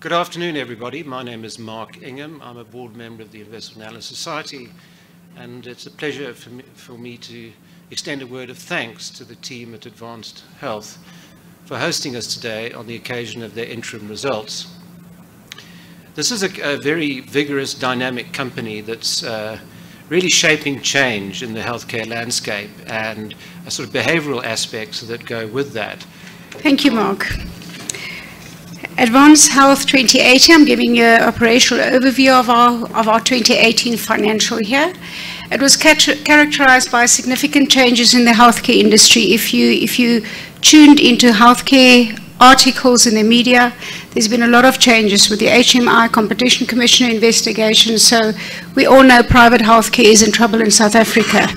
Good afternoon, everybody. My name is Mark Ingham. I'm a board member of the Investment Analyst Society, and it's a pleasure for me, for me to extend a word of thanks to the team at Advanced Health for hosting us today on the occasion of their interim results. This is a, a very vigorous, dynamic company that's uh, really shaping change in the healthcare landscape and a sort of behavioral aspects that go with that. Thank you, Mark. Advanced Health 2018, I'm giving you an operational overview of our, of our 2018 financial year. It was characterized by significant changes in the healthcare industry. If you, if you tuned into healthcare articles in the media, there's been a lot of changes with the HMI Competition Commissioner investigation, so we all know private healthcare is in trouble in South Africa.